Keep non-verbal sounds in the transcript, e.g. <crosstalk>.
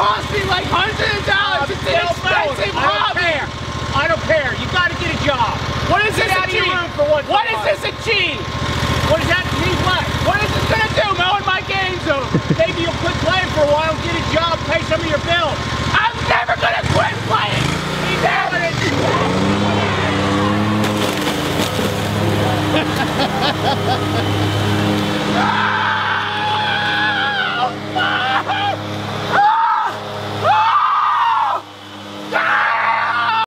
cost me like hundreds of dollars. It's an expensive I hobby. Don't care. I don't care. You got to get a job. What is get this out achieve? Of your room for one what does this achieve? What does that achieve what? What is this going to do? Mowing my games over. <laughs> Maybe you'll quit playing for a while, get a job, pay some of your bills.